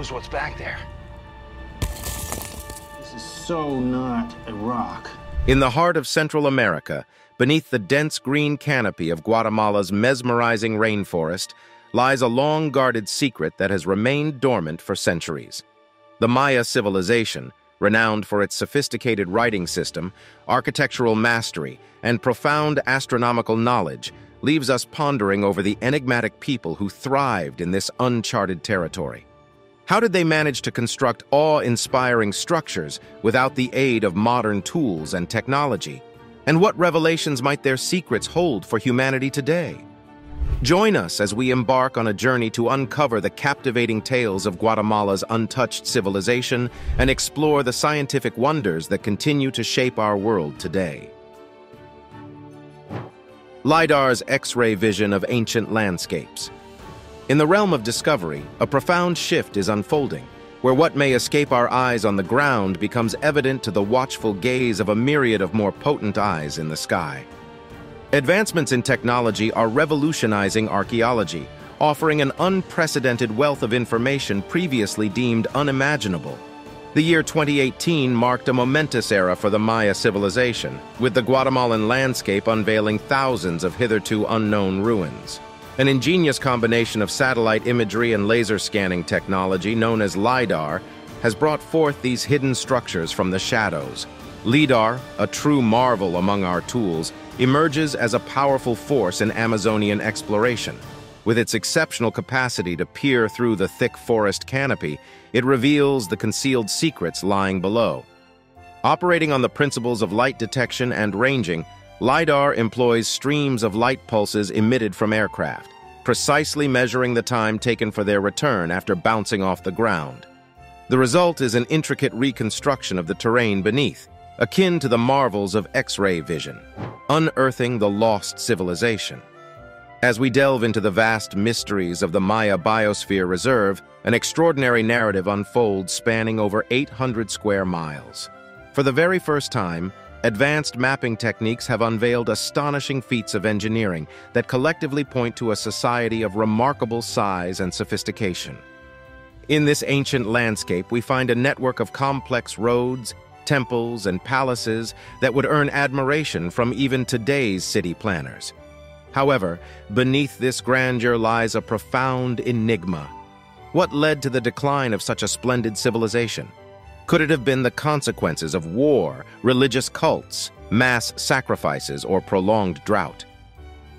knows what's back there? This is so not a rock. In the heart of Central America, beneath the dense green canopy of Guatemala's mesmerizing rainforest, lies a long-guarded secret that has remained dormant for centuries. The Maya civilization, renowned for its sophisticated writing system, architectural mastery, and profound astronomical knowledge, leaves us pondering over the enigmatic people who thrived in this uncharted territory. How did they manage to construct awe-inspiring structures without the aid of modern tools and technology? And what revelations might their secrets hold for humanity today? Join us as we embark on a journey to uncover the captivating tales of Guatemala's untouched civilization and explore the scientific wonders that continue to shape our world today. LIDAR's X-ray vision of ancient landscapes. In the realm of discovery, a profound shift is unfolding, where what may escape our eyes on the ground becomes evident to the watchful gaze of a myriad of more potent eyes in the sky. Advancements in technology are revolutionizing archaeology, offering an unprecedented wealth of information previously deemed unimaginable. The year 2018 marked a momentous era for the Maya civilization, with the Guatemalan landscape unveiling thousands of hitherto unknown ruins. An ingenious combination of satellite imagery and laser scanning technology known as LIDAR has brought forth these hidden structures from the shadows. LIDAR, a true marvel among our tools, emerges as a powerful force in Amazonian exploration. With its exceptional capacity to peer through the thick forest canopy, it reveals the concealed secrets lying below. Operating on the principles of light detection and ranging, LiDAR employs streams of light pulses emitted from aircraft, precisely measuring the time taken for their return after bouncing off the ground. The result is an intricate reconstruction of the terrain beneath, akin to the marvels of X-ray vision, unearthing the lost civilization. As we delve into the vast mysteries of the Maya Biosphere Reserve, an extraordinary narrative unfolds spanning over 800 square miles. For the very first time, advanced mapping techniques have unveiled astonishing feats of engineering that collectively point to a society of remarkable size and sophistication. In this ancient landscape, we find a network of complex roads, temples, and palaces that would earn admiration from even today's city planners. However, beneath this grandeur lies a profound enigma. What led to the decline of such a splendid civilization? Could it have been the consequences of war, religious cults, mass sacrifices, or prolonged drought?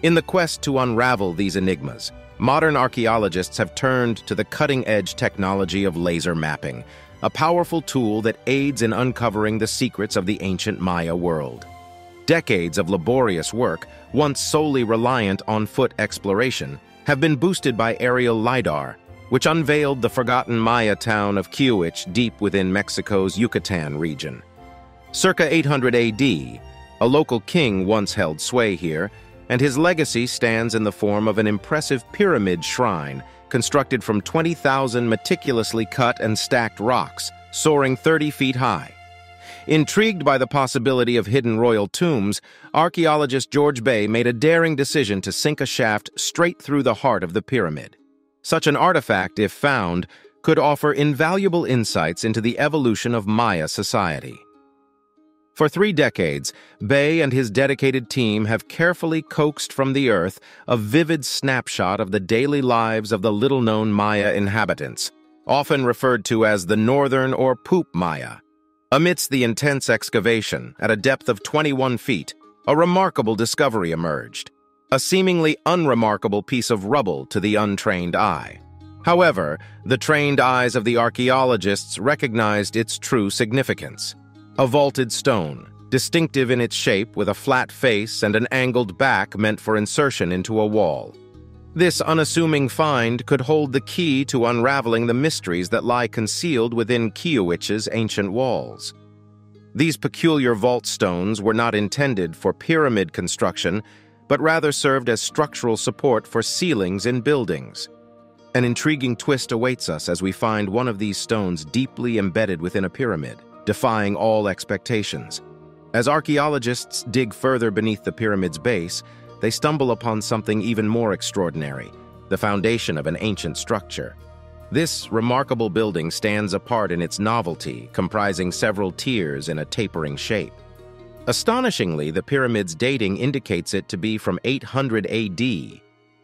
In the quest to unravel these enigmas, modern archaeologists have turned to the cutting-edge technology of laser mapping, a powerful tool that aids in uncovering the secrets of the ancient Maya world. Decades of laborious work, once solely reliant on foot exploration, have been boosted by aerial LiDAR, which unveiled the forgotten Maya town of Kiuic deep within Mexico's Yucatan region. Circa 800 AD, a local king once held sway here, and his legacy stands in the form of an impressive pyramid shrine constructed from 20,000 meticulously cut and stacked rocks, soaring 30 feet high. Intrigued by the possibility of hidden royal tombs, archaeologist George Bey made a daring decision to sink a shaft straight through the heart of the pyramid. Such an artifact, if found, could offer invaluable insights into the evolution of Maya society. For three decades, Bey and his dedicated team have carefully coaxed from the earth a vivid snapshot of the daily lives of the little-known Maya inhabitants, often referred to as the Northern or Puuc Maya. Amidst the intense excavation, at a depth of 21 feet, a remarkable discovery emerged, a seemingly unremarkable piece of rubble to the untrained eye. However, the trained eyes of the archaeologists recognized its true significance. A vaulted stone, distinctive in its shape with a flat face and an angled back meant for insertion into a wall. This unassuming find could hold the key to unraveling the mysteries that lie concealed within Kiuic's ancient walls. These peculiar vault stones were not intended for pyramid construction, but rather served as structural support for ceilings in buildings. An intriguing twist awaits us as we find one of these stones deeply embedded within a pyramid defying all expectations. As archaeologists dig further beneath the pyramid's base, they stumble upon something even more extraordinary, the foundation of an ancient structure. This remarkable building stands apart in its novelty, comprising several tiers in a tapering shape. Astonishingly, the pyramid's dating indicates it to be from 800 AD,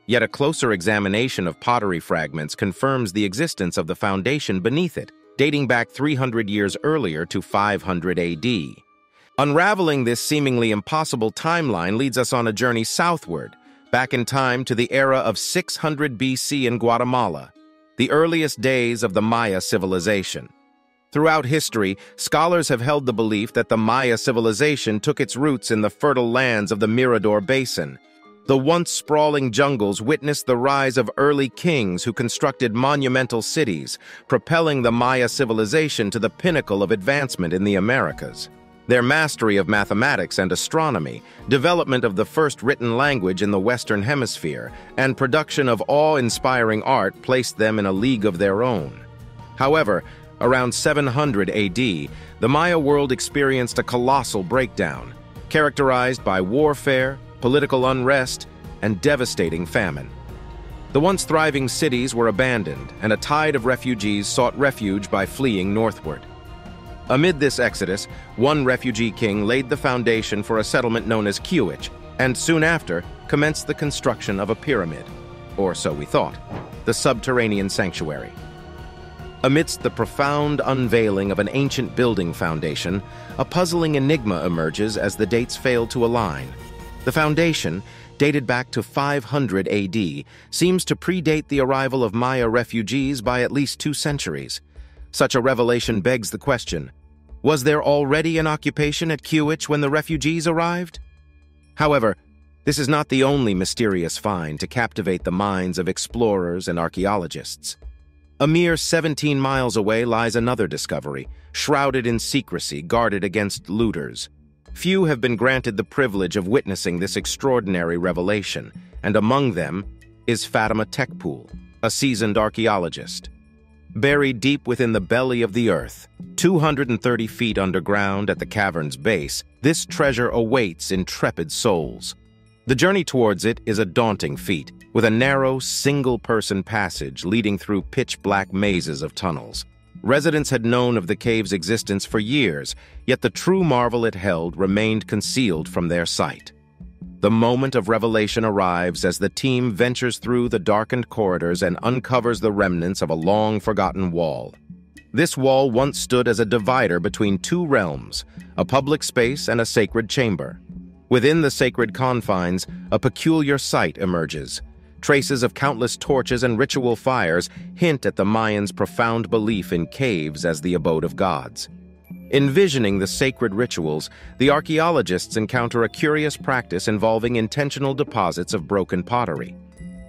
yet a closer examination of pottery fragments confirms the existence of the foundation beneath it, dating back 300 years earlier to 500 AD. Unraveling this seemingly impossible timeline leads us on a journey southward, back in time to the era of 600 BC in Guatemala, the earliest days of the Maya civilization. Throughout history, scholars have held the belief that the Maya civilization took its roots in the fertile lands of the Mirador Basin. The once sprawling jungles witnessed the rise of early kings who constructed monumental cities, propelling the Maya civilization to the pinnacle of advancement in the Americas. Their mastery of mathematics and astronomy, development of the first written language in the Western Hemisphere, and production of awe-inspiring art placed them in a league of their own. However, Around 700 AD, the Maya world experienced a colossal breakdown, characterized by warfare, political unrest, and devastating famine. The once thriving cities were abandoned, and a tide of refugees sought refuge by fleeing northward. Amid this exodus, one refugee king laid the foundation for a settlement known as Kiuic, and soon after commenced the construction of a pyramid, or so we thought, the subterranean sanctuary. Amidst the profound unveiling of an ancient building foundation, a puzzling enigma emerges as the dates fail to align. The foundation, dated back to 500 AD, seems to predate the arrival of Maya refugees by at least two centuries. Such a revelation begs the question, was there already an occupation at Kiuic when the refugees arrived? However, this is not the only mysterious find to captivate the minds of explorers and archaeologists. A mere 17 miles away lies another discovery, shrouded in secrecy, guarded against looters. Few have been granted the privilege of witnessing this extraordinary revelation, and among them is Fatima Tec Pool, a seasoned archaeologist. Buried deep within the belly of the earth, 230 feet underground at the cavern's base, this treasure awaits intrepid souls. The journey towards it is a daunting feat, with a narrow, single-person passage leading through pitch-black mazes of tunnels. Residents had known of the cave's existence for years, yet the true marvel it held remained concealed from their sight. The moment of revelation arrives as the team ventures through the darkened corridors and uncovers the remnants of a long-forgotten wall. This wall once stood as a divider between two realms, a public space and a sacred chamber. Within the sacred confines, a peculiar sight emerges, Traces of countless torches and ritual fires hint at the Mayans' profound belief in caves as the abode of gods. Envisioning the sacred rituals, the archaeologists encounter a curious practice involving intentional deposits of broken pottery.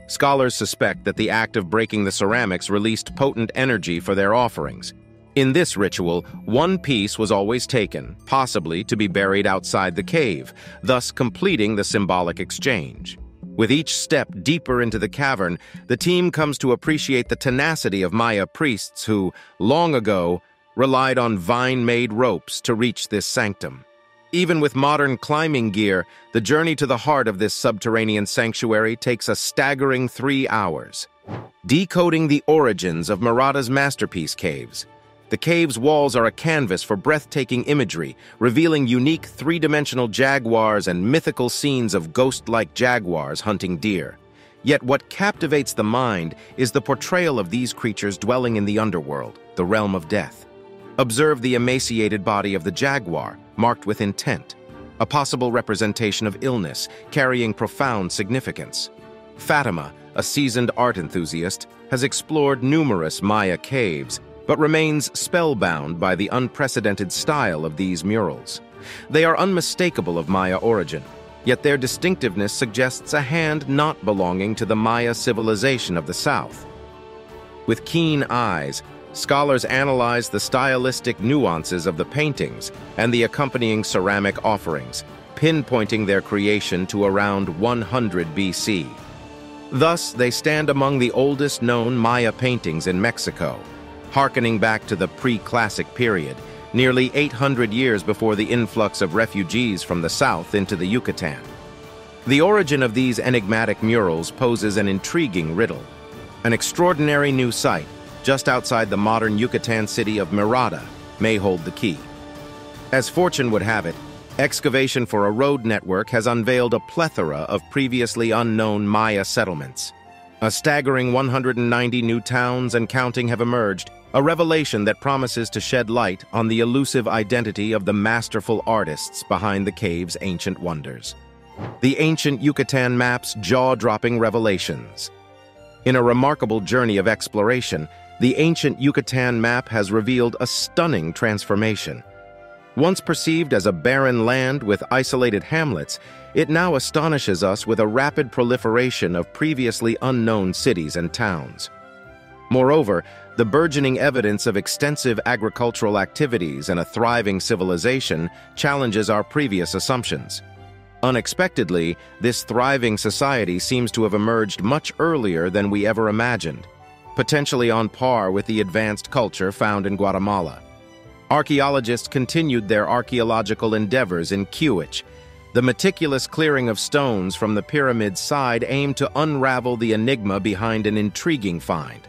Scholars suspect that the act of breaking the ceramics released potent energy for their offerings. In this ritual, one piece was always taken, possibly to be buried outside the cave, thus completing the symbolic exchange. With each step deeper into the cavern, the team comes to appreciate the tenacity of Maya priests who, long ago, relied on vine-made ropes to reach this sanctum. Even with modern climbing gear, the journey to the heart of this subterranean sanctuary takes a staggering three hours. Decoding the origins of Murata's masterpiece caves, the cave's walls are a canvas for breathtaking imagery, revealing unique three-dimensional jaguars and mythical scenes of ghost-like jaguars hunting deer. Yet what captivates the mind is the portrayal of these creatures dwelling in the underworld, the realm of death. Observe the emaciated body of the jaguar, marked with intent, a possible representation of illness, carrying profound significance. Fatima, a seasoned art enthusiast, has explored numerous Maya caves, but remains spellbound by the unprecedented style of these murals. They are unmistakable of Maya origin, yet their distinctiveness suggests a hand not belonging to the Maya civilization of the South. With keen eyes, scholars analyze the stylistic nuances of the paintings and the accompanying ceramic offerings, pinpointing their creation to around 100 BC. Thus, they stand among the oldest known Maya paintings in Mexico, harkening back to the pre-classic period, nearly 800 years before the influx of refugees from the south into the Yucatan. The origin of these enigmatic murals poses an intriguing riddle. An extraordinary new site, just outside the modern Yucatan city of Merida, may hold the key. As fortune would have it, excavation for a road network has unveiled a plethora of previously unknown Maya settlements. A staggering 190 new towns and counting have emerged, a revelation that promises to shed light on the elusive identity of the masterful artists behind the cave's ancient wonders. The ancient Yucatan map's jaw-dropping revelations. In a remarkable journey of exploration, the ancient Yucatan map has revealed a stunning transformation. Once perceived as a barren land with isolated hamlets, it now astonishes us with a rapid proliferation of previously unknown cities and towns. Moreover, the burgeoning evidence of extensive agricultural activities and a thriving civilization challenges our previous assumptions. Unexpectedly, this thriving society seems to have emerged much earlier than we ever imagined, potentially on par with the advanced culture found in Guatemala. Archaeologists continued their archaeological endeavors in Kiuic. The meticulous clearing of stones from the pyramid's side aimed to unravel the enigma behind an intriguing find.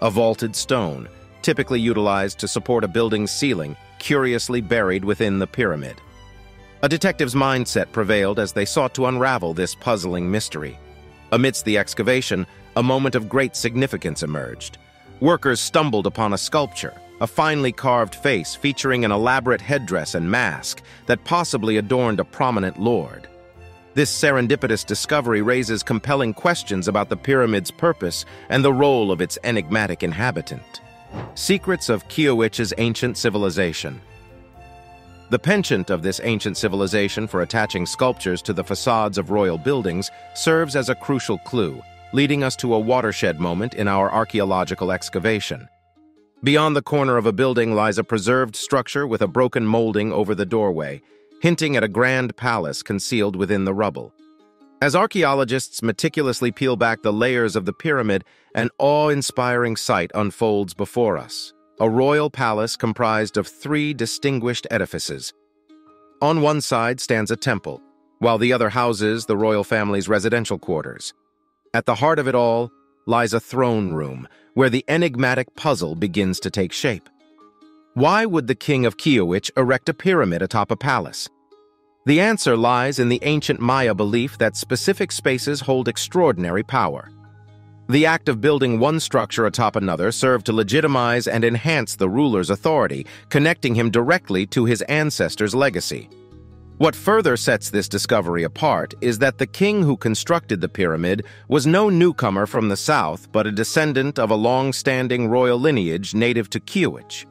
A vaulted stone, typically utilized to support a building's ceiling, curiously buried within the pyramid. A detective's mindset prevailed as they sought to unravel this puzzling mystery. Amidst the excavation, a moment of great significance emerged. Workers stumbled upon a sculpture, a finely carved face featuring an elaborate headdress and mask that possibly adorned a prominent lord. This serendipitous discovery raises compelling questions about the pyramid's purpose and the role of its enigmatic inhabitant. Secrets of Kiuic's ancient civilization. The penchant of this ancient civilization for attaching sculptures to the facades of royal buildings serves as a crucial clue, leading us to a watershed moment in our archaeological excavation. Beyond the corner of a building lies a preserved structure with a broken molding over the doorway, hinting at a grand palace concealed within the rubble. As archaeologists meticulously peel back the layers of the pyramid, an awe-inspiring sight unfolds before us. A royal palace comprised of three distinguished edifices. On one side stands a temple, while the other houses the royal family's residential quarters. At the heart of it all lies a throne room, where the enigmatic puzzle begins to take shape. Why would the king of Kiuic erect a pyramid atop a palace? The answer lies in the ancient Maya belief that specific spaces hold extraordinary power. The act of building one structure atop another served to legitimize and enhance the ruler's authority, connecting him directly to his ancestors' legacy. What further sets this discovery apart is that the king who constructed the pyramid was no newcomer from the south, but a descendant of a long-standing royal lineage native to Kiuic.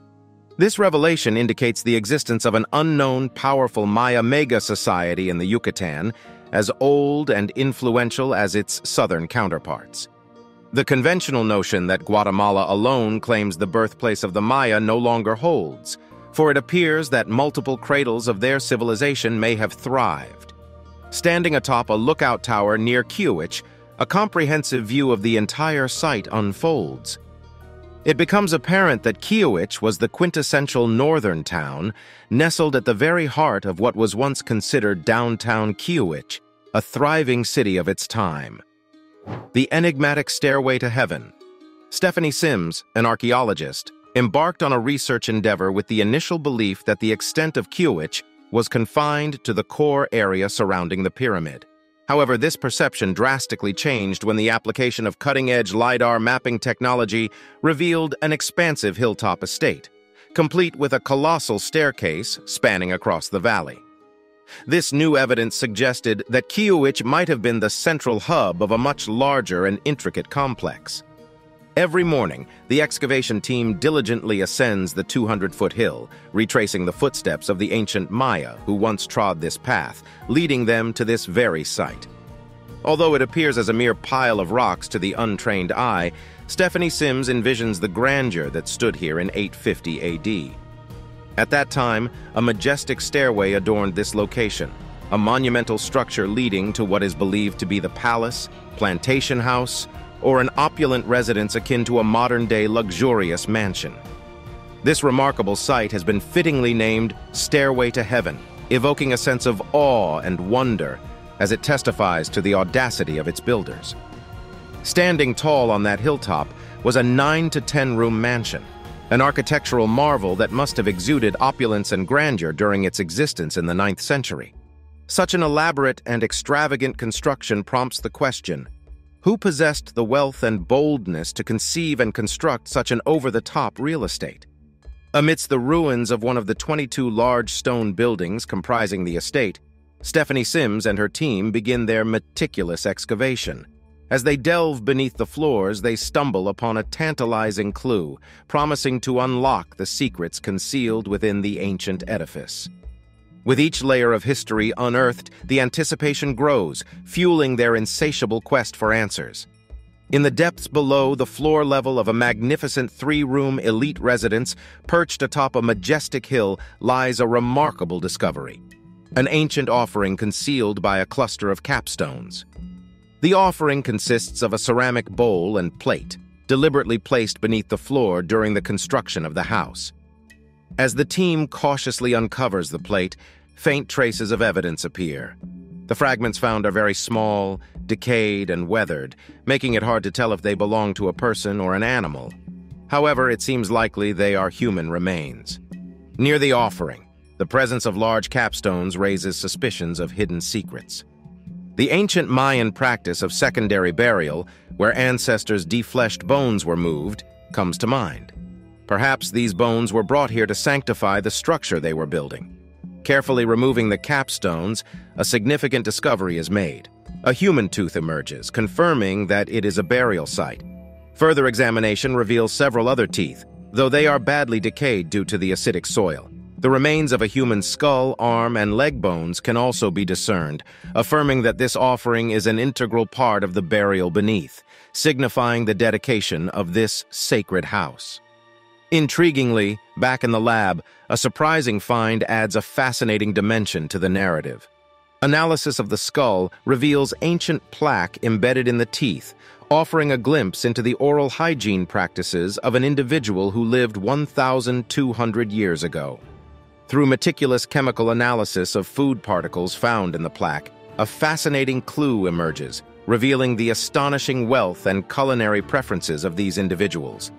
This revelation indicates the existence of an unknown, powerful Maya mega society in the Yucatan, as old and influential as its southern counterparts. The conventional notion that Guatemala alone claims the birthplace of the Maya no longer holds, for it appears that multiple cradles of their civilization may have thrived. Standing atop a lookout tower near Kiuic, a comprehensive view of the entire site unfolds. It becomes apparent that Kiuic was the quintessential northern town, nestled at the very heart of what was once considered downtown Kiuic, a thriving city of its time. The enigmatic stairway to heaven. Stephanie Simms, an archaeologist, embarked on a research endeavor with the initial belief that the extent of Kiuic was confined to the core area surrounding the pyramid. However, this perception drastically changed when the application of cutting-edge LiDAR mapping technology revealed an expansive hilltop estate, complete with a colossal staircase spanning across the valley. This new evidence suggested that Kiuic might have been the central hub of a much larger and intricate complex. Every morning, the excavation team diligently ascends the 200-foot hill, retracing the footsteps of the ancient Maya who once trod this path, leading them to this very site. Although it appears as a mere pile of rocks to the untrained eye, Stephanie Simms envisions the grandeur that stood here in 850 AD. At that time, a majestic stairway adorned this location, a monumental structure leading to what is believed to be the palace, plantation house, or an opulent residence akin to a modern-day luxurious mansion. This remarkable site has been fittingly named Stairway to Heaven, evoking a sense of awe and wonder as it testifies to the audacity of its builders. Standing tall on that hilltop, was a 9 to 10 room mansion, an architectural marvel that must have exuded opulence and grandeur during its existence in the 9th century. Such an elaborate and extravagant construction prompts the question, who possessed the wealth and boldness to conceive and construct such an over-the-top real estate? Amidst the ruins of one of the 22 large stone buildings comprising the estate, Stephanie Simms and her team begin their meticulous excavation. As they delve beneath the floors, they stumble upon a tantalizing clue, promising to unlock the secrets concealed within the ancient edifice. With each layer of history unearthed, the anticipation grows, fueling their insatiable quest for answers. In the depths below the floor level of a magnificent three-room elite residence, perched atop a majestic hill, lies a remarkable discovery an ancient offering concealed by a cluster of capstones. The offering consists of a ceramic bowl and plate, deliberately placed beneath the floor during the construction of the house. As the team cautiously uncovers the plate, faint traces of evidence appear. The fragments found are very small, decayed, and weathered, making it hard to tell if they belong to a person or an animal. However, it seems likely they are human remains. Near the offering, the presence of large capstones raises suspicions of hidden secrets. The ancient Mayan practice of secondary burial, where ancestors' defleshed bones were moved, comes to mind. Perhaps these bones were brought here to sanctify the structure they were building. Carefully removing the capstones, a significant discovery is made. A human tooth emerges, confirming that it is a burial site. Further examination reveals several other teeth, though they are badly decayed due to the acidic soil. The remains of a human skull, arm, and leg bones can also be discerned, affirming that this offering is an integral part of the burial beneath, signifying the dedication of this sacred house. Intriguingly, back in the lab, a surprising find adds a fascinating dimension to the narrative. Analysis of the skull reveals ancient plaque embedded in the teeth, offering a glimpse into the oral hygiene practices of an individual who lived 1,200 years ago. Through meticulous chemical analysis of food particles found in the plaque, a fascinating clue emerges, revealing the astonishing wealth and culinary preferences of these individuals.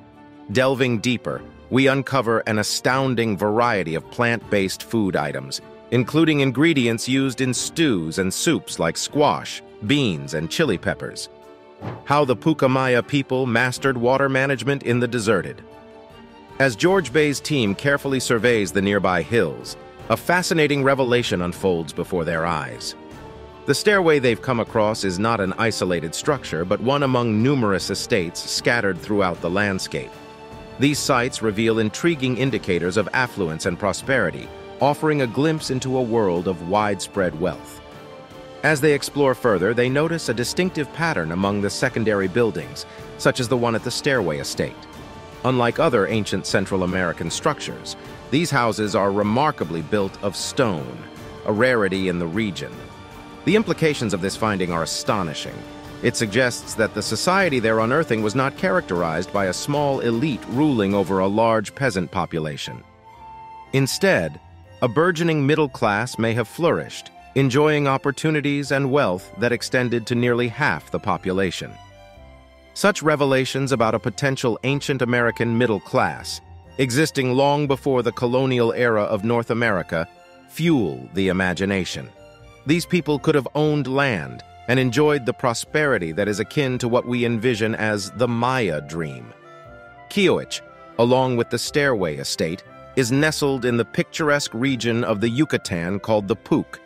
Delving deeper, we uncover an astounding variety of plant-based food items, including ingredients used in stews and soups like squash, beans, and chili peppers. How the Puuc Maya people mastered water management in the deserted. As George Bey's team carefully surveys the nearby hills, a fascinating revelation unfolds before their eyes. The stairway they've come across is not an isolated structure, but one among numerous estates scattered throughout the landscape. These sites reveal intriguing indicators of affluence and prosperity, offering a glimpse into a world of widespread wealth. As they explore further, they notice a distinctive pattern among the secondary buildings, such as the one at the stairway estate. Unlike other ancient Central American structures, these houses are remarkably built of stone, a rarity in the region. The implications of this finding are astonishing. It suggests that the society they're unearthing was not characterized by a small elite ruling over a large peasant population. Instead, a burgeoning middle class may have flourished, enjoying opportunities and wealth that extended to nearly half the population. Such revelations about a potential ancient American middle class, existing long before the colonial era of North America, fuel the imagination. These people could have owned land and enjoyed the prosperity that is akin to what we envision as the Maya dream. Kiuic, along with the Stairway Estate, is nestled in the picturesque region of the Yucatan called the Puuc,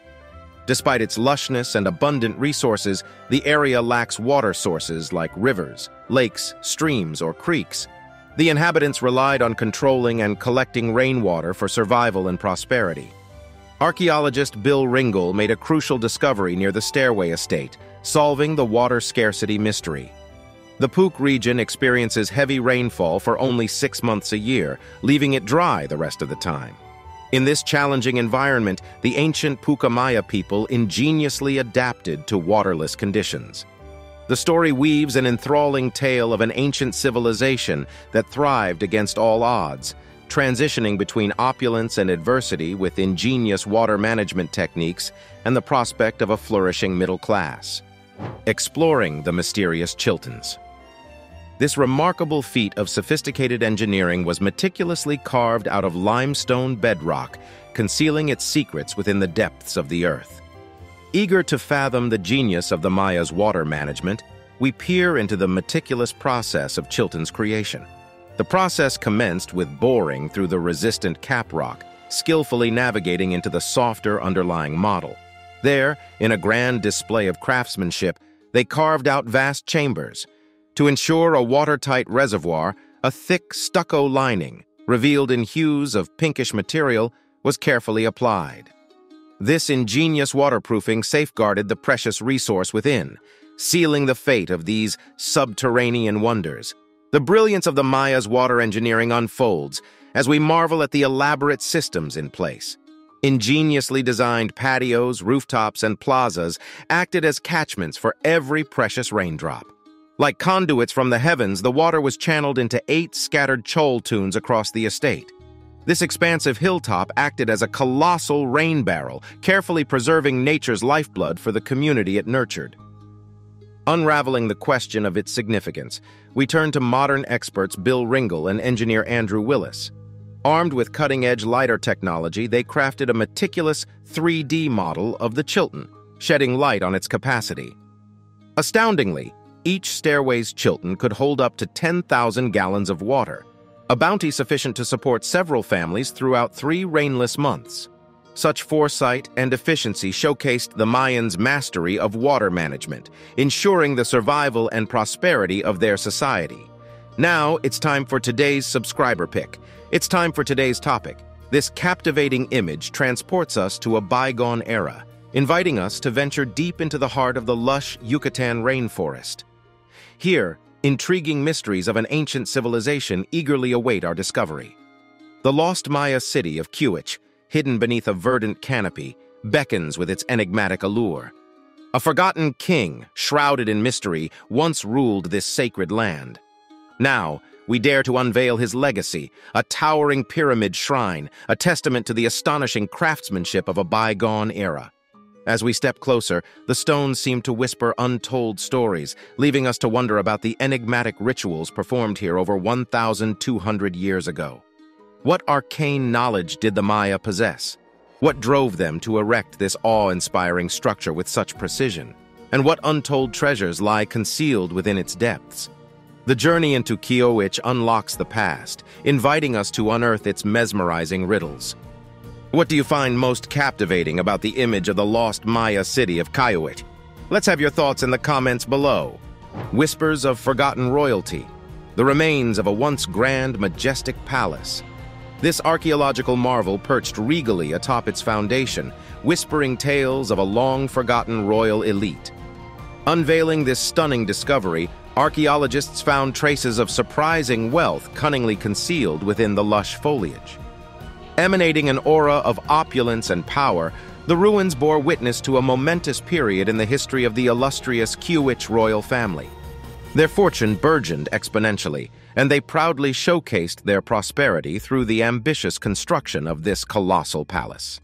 Despite its lushness and abundant resources, the area lacks water sources like rivers, lakes, streams, or creeks. The inhabitants relied on controlling and collecting rainwater for survival and prosperity. Archaeologist Bill Ringle made a crucial discovery near the Stairway Estate, solving the water scarcity mystery. The Puuc region experiences heavy rainfall for only six months a year, leaving it dry the rest of the time. In this challenging environment, the ancient Puuc Maya people ingeniously adapted to waterless conditions. The story weaves an enthralling tale of an ancient civilization that thrived against all odds, transitioning between opulence and adversity with ingenious water management techniques and the prospect of a flourishing middle class. Exploring the mysterious Chultuns. This remarkable feat of sophisticated engineering was meticulously carved out of limestone bedrock, concealing its secrets within the depths of the earth. Eager to fathom the genius of the Maya's water management, we peer into the meticulous process of Chultun's creation. The process commenced with boring through the resistant caprock, skillfully navigating into the softer underlying model. There, in a grand display of craftsmanship, they carved out vast chambers, to ensure a watertight reservoir, a thick stucco lining, revealed in hues of pinkish material, was carefully applied. This ingenious waterproofing safeguarded the precious resource within, sealing the fate of these subterranean wonders. The brilliance of the Maya's water engineering unfolds as we marvel at the elaborate systems in place. Ingeniously designed patios, rooftops, and plazas acted as catchments for every precious raindrop. Like conduits from the heavens, the water was channeled into eight scattered chultuns across the estate. This expansive hilltop acted as a colossal rain barrel, carefully preserving nature's lifeblood for the community it nurtured. Unraveling the question of its significance, we turn to modern experts Bill Ringle and engineer Andrew Willis. Armed with cutting-edge LiDAR technology, they crafted a meticulous 3D model of the Chultun, shedding light on its capacity. Astoundingly, each stairway's Chultun could hold up to 10,000 gallons of water, a bounty sufficient to support several families throughout three rainless months. Such foresight and efficiency showcased the Mayans' mastery of water management, ensuring the survival and prosperity of their society. Now, it's time for today's subscriber pick. It's time for today's topic. This captivating image transports us to a bygone era, inviting us to venture deep into the heart of the lush Yucatan rainforest. Here, intriguing mysteries of an ancient civilization eagerly await our discovery. The lost Maya city of Kiuic, hidden beneath a verdant canopy, beckons with its enigmatic allure. A forgotten king, shrouded in mystery, once ruled this sacred land. Now, we dare to unveil his legacy, a towering pyramid shrine, a testament to the astonishing craftsmanship of a bygone era. As we step closer, the stones seem to whisper untold stories, leaving us to wonder about the enigmatic rituals performed here over 1,200 years ago. What arcane knowledge did the Maya possess? What drove them to erect this awe-inspiring structure with such precision? And what untold treasures lie concealed within its depths? The journey into Kiuic unlocks the past, inviting us to unearth its mesmerizing riddles. What do you find most captivating about the image of the lost Maya city of Kiuic? Let's have your thoughts in the comments below. Whispers of forgotten royalty, the remains of a once grand, majestic palace. This archaeological marvel perched regally atop its foundation, whispering tales of a long-forgotten royal elite. Unveiling this stunning discovery, archaeologists found traces of surprising wealth cunningly concealed within the lush foliage. Emanating an aura of opulence and power, the ruins bore witness to a momentous period in the history of the illustrious Kiuic royal family. Their fortune burgeoned exponentially, and they proudly showcased their prosperity through the ambitious construction of this colossal palace.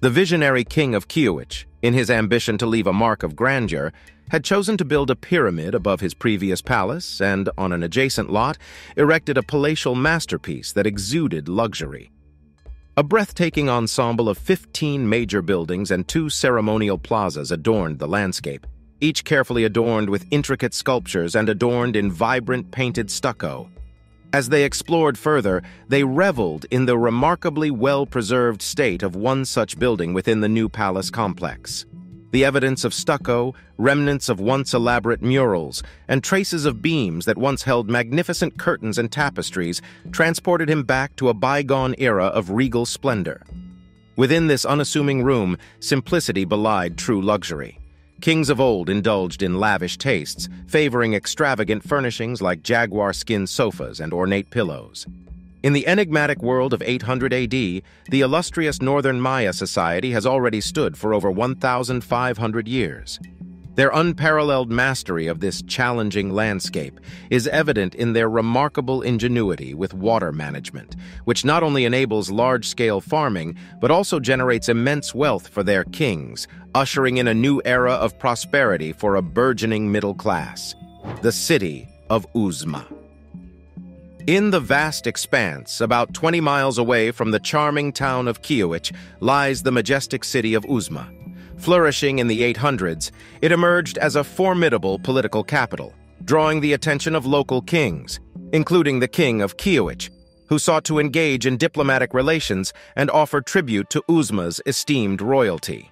The visionary king of Kiuic, in his ambition to leave a mark of grandeur, had chosen to build a pyramid above his previous palace and, on an adjacent lot, erected a palatial masterpiece that exuded luxury. A breathtaking ensemble of 15 major buildings and two ceremonial plazas adorned the landscape, each carefully adorned with intricate sculptures and adorned in vibrant painted stucco. As they explored further, they reveled in the remarkably well-preserved state of one such building within the new palace complex the evidence of stucco, remnants of once elaborate murals, and traces of beams that once held magnificent curtains and tapestries transported him back to a bygone era of regal splendor. Within this unassuming room, simplicity belied true luxury. Kings of old indulged in lavish tastes, favoring extravagant furnishings like jaguar skin sofas and ornate pillows. In the enigmatic world of 800 AD, the illustrious Northern Maya society has already stood for over 1,500 years. Their unparalleled mastery of this challenging landscape is evident in their remarkable ingenuity with water management, which not only enables large-scale farming, but also generates immense wealth for their kings, ushering in a new era of prosperity for a burgeoning middle class. The city, of Uxmal. In the vast expanse, about 20 miles away from the charming town of Kiuic, lies the majestic city of Uxmal. Flourishing in the 800s, it emerged as a formidable political capital, drawing the attention of local kings, including the king of Kiuic, who sought to engage in diplomatic relations and offer tribute to Uxmal's esteemed royalty.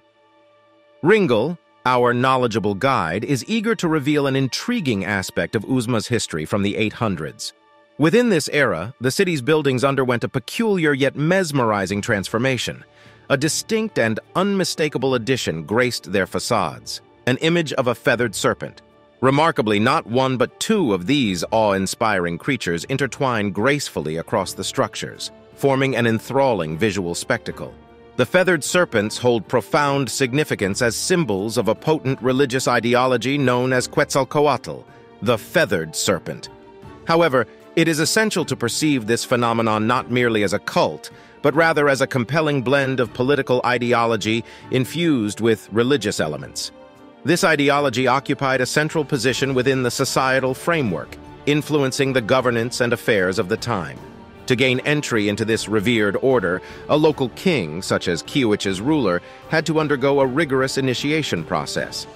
Ringle, our knowledgeable guide, is eager to reveal an intriguing aspect of Uxmal's history from the 800s. Within this era, the city's buildings underwent a peculiar yet mesmerizing transformation. A distinct and unmistakable addition graced their facades, an image of a feathered serpent. Remarkably, not one but two of these awe-inspiring creatures intertwine gracefully across the structures, forming an enthralling visual spectacle. The feathered serpents hold profound significance as symbols of a potent religious ideology known as Quetzalcoatl, the feathered serpent. However, it is essential to perceive this phenomenon not merely as a cult, but rather as a compelling blend of political ideology infused with religious elements. This ideology occupied a central position within the societal framework, influencing the governance and affairs of the time. To gain entry into this revered order, a local king, such as Kiuic's ruler, had to undergo a rigorous initiation process.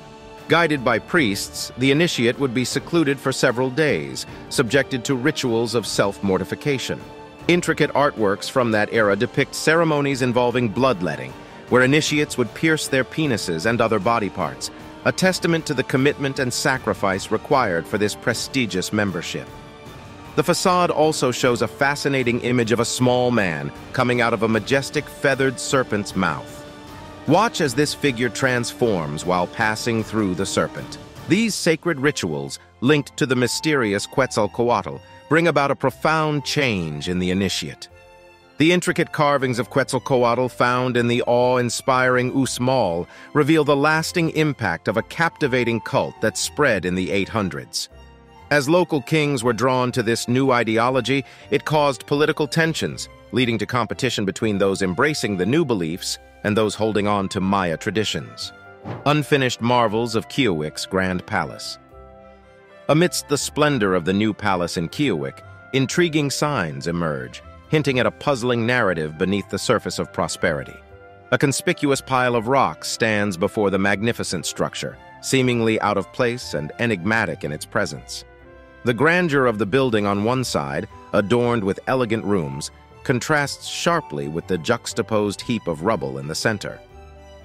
Guided by priests, the initiate would be secluded for several days, subjected to rituals of self-mortification. Intricate artworks from that era depict ceremonies involving bloodletting, where initiates would pierce their penises and other body parts, a testament to the commitment and sacrifice required for this prestigious membership. The facade also shows a fascinating image of a small man coming out of a majestic feathered serpent's mouth. Watch as this figure transforms while passing through the serpent. These sacred rituals, linked to the mysterious Quetzalcoatl, bring about a profound change in the initiate. The intricate carvings of Quetzalcoatl found in the awe-inspiring Uxmal reveal the lasting impact of a captivating cult that spread in the 800s. As local kings were drawn to this new ideology, it caused political tensions, leading to competition between those embracing the new beliefs and those holding on to Maya traditions. Unfinished marvels of Kiuic's Grand Palace. Amidst the splendor of the new palace in Kiuic, intriguing signs emerge, hinting at a puzzling narrative beneath the surface of prosperity. A conspicuous pile of rocks stands before the magnificent structure, seemingly out of place and enigmatic in its presence. The grandeur of the building on one side, adorned with elegant rooms, contrasts sharply with the juxtaposed heap of rubble in the center.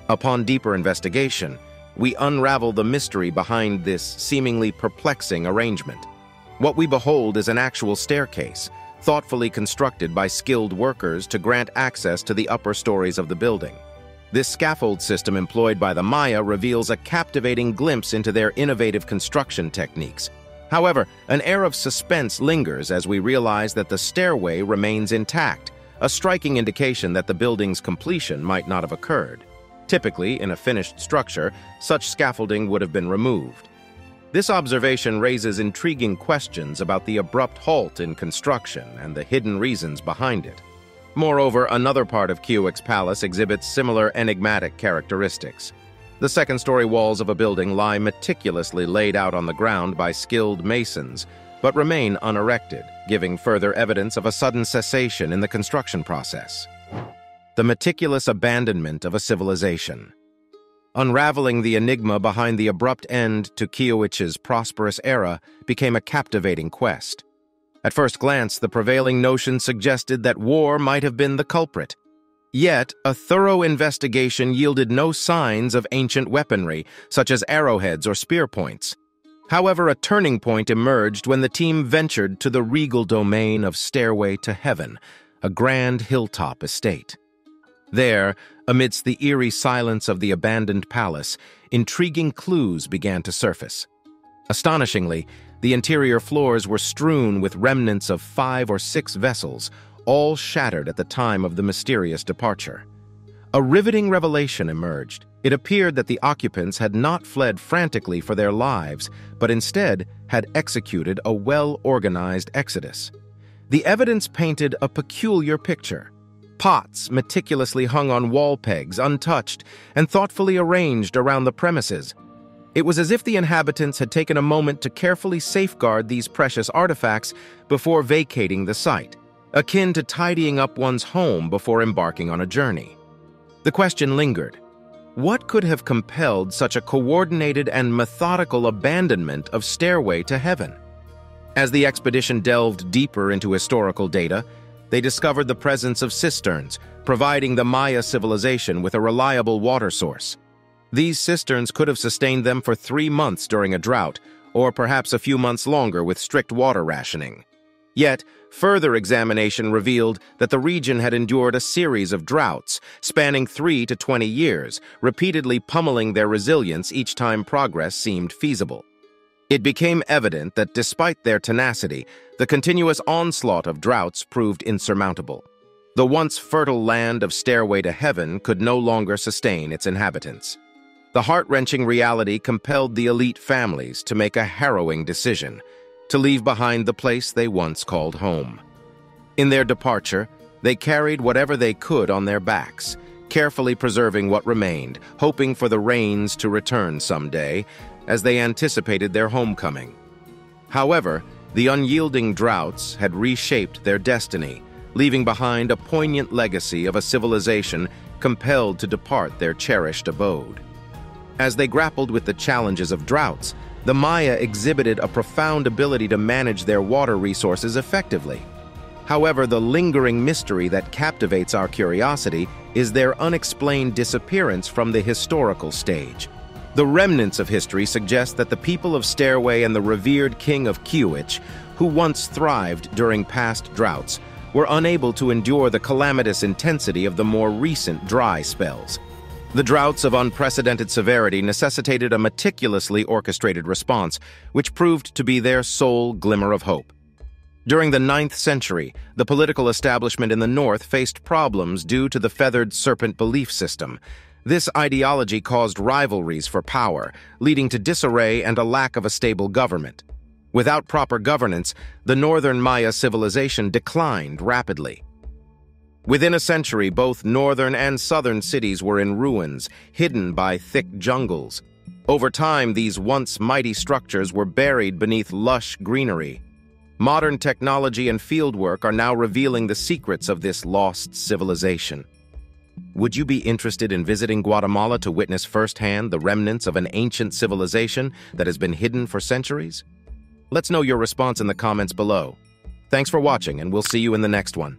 Upon deeper investigation, we unravel the mystery behind this seemingly perplexing arrangement. What we behold is an actual staircase, thoughtfully constructed by skilled workers to grant access to the upper stories of the building. This scaffold system employed by the Maya reveals a captivating glimpse into their innovative construction techniques, However, an air of suspense lingers as we realize that the stairway remains intact, a striking indication that the building's completion might not have occurred. Typically, in a finished structure, such scaffolding would have been removed. This observation raises intriguing questions about the abrupt halt in construction and the hidden reasons behind it. Moreover, another part of Kiuic's palace exhibits similar enigmatic characteristics. The second-story walls of a building lie meticulously laid out on the ground by skilled masons, but remain unerected, giving further evidence of a sudden cessation in the construction process. The meticulous abandonment of a civilization. Unraveling the enigma behind the abrupt end to Kiuic's prosperous era became a captivating quest. At first glance, the prevailing notion suggested that war might have been the culprit, Yet, a thorough investigation yielded no signs of ancient weaponry, such as arrowheads or spear points. However, a turning point emerged when the team ventured to the regal domain of Stairway to Heaven, a grand hilltop estate. There, amidst the eerie silence of the abandoned palace, intriguing clues began to surface. Astonishingly, the interior floors were strewn with remnants of five or six vessels, all shattered at the time of the mysterious departure. A riveting revelation emerged. It appeared that the occupants had not fled frantically for their lives, but instead had executed a well-organized exodus. The evidence painted a peculiar picture. Pots meticulously hung on wall pegs, untouched, and thoughtfully arranged around the premises. It was as if the inhabitants had taken a moment to carefully safeguard these precious artifacts before vacating the site, akin to tidying up one's home before embarking on a journey. The question lingered. What could have compelled such a coordinated and methodical abandonment of Stairway to Heaven? As the expedition delved deeper into historical data, they discovered the presence of cisterns, providing the Maya civilization with a reliable water source. These cisterns could have sustained them for three months during a drought, or perhaps a few months longer with strict water rationing. Yet, further examination revealed that the region had endured a series of droughts, spanning three to 20 years, repeatedly pummeling their resilience each time progress seemed feasible. It became evident that despite their tenacity, the continuous onslaught of droughts proved insurmountable. The once fertile land of Stairway to Heaven could no longer sustain its inhabitants. The heart-wrenching reality compelled the elite families to make a harrowing decision, to leave behind the place they once called home. In their departure, they carried whatever they could on their backs, carefully preserving what remained, hoping for the rains to return someday, as they anticipated their homecoming. However, the unyielding droughts had reshaped their destiny, leaving behind a poignant legacy of a civilization compelled to depart their cherished abode. As they grappled with the challenges of droughts, the Maya exhibited a profound ability to manage their water resources effectively. However, the lingering mystery that captivates our curiosity is their unexplained disappearance from the historical stage. The remnants of history suggest that the people of Stairway and the revered king of Kiuic, who once thrived during past droughts, were unable to endure the calamitous intensity of the more recent dry spells. The droughts of unprecedented severity necessitated a meticulously orchestrated response, which proved to be their sole glimmer of hope. During the ninth century, the political establishment in the north faced problems due to the feathered serpent belief system. This ideology caused rivalries for power, leading to disarray and a lack of a stable government. Without proper governance, the northern Maya civilization declined rapidly. Within a century, both northern and southern cities were in ruins, hidden by thick jungles. Over time, these once mighty structures were buried beneath lush greenery. Modern technology and fieldwork are now revealing the secrets of this lost civilization. Would you be interested in visiting Guatemala to witness firsthand the remnants of an ancient civilization that has been hidden for centuries? Let's know your response in the comments below. Thanks for watching, and we'll see you in the next one.